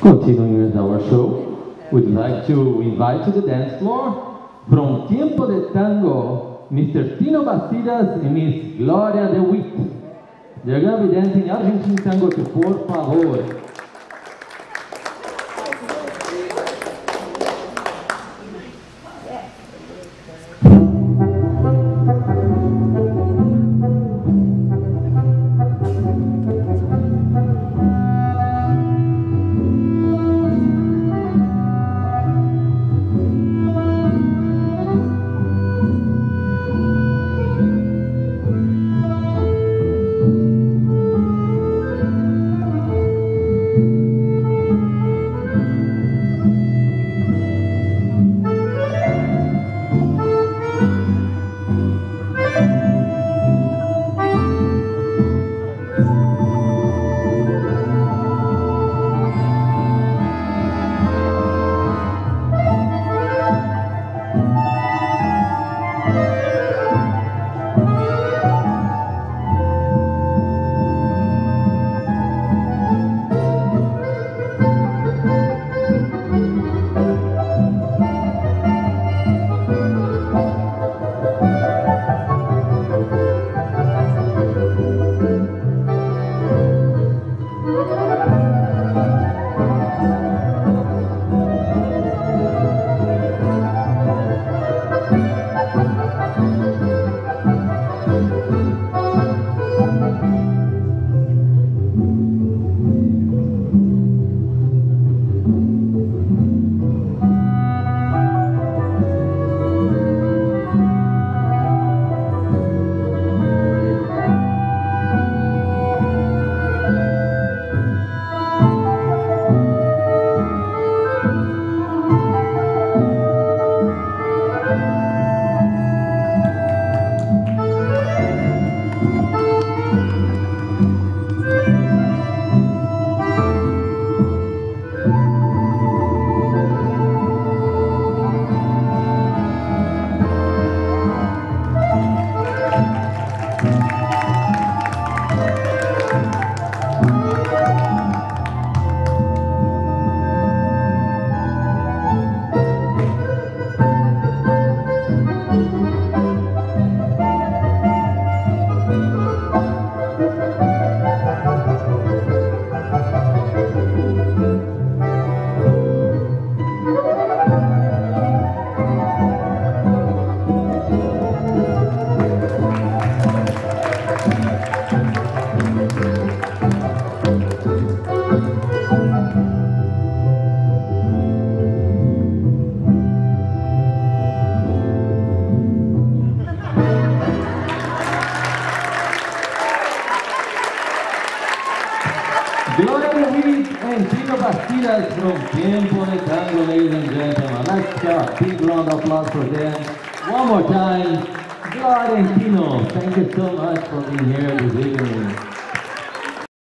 Continuing with our show, we'd like to invite to the dance floor from Tiempo de Tango, Mr. Tino Bastidas and Miss Gloria de Witt. They're going to be dancing Argentine Tango to Por Favor. Ruiz and Tino Bastidas from Tiempo de Tango, ladies and gentlemen. Let's have a big round of applause for them. One more time, Tino, thank you so much for being here this evening.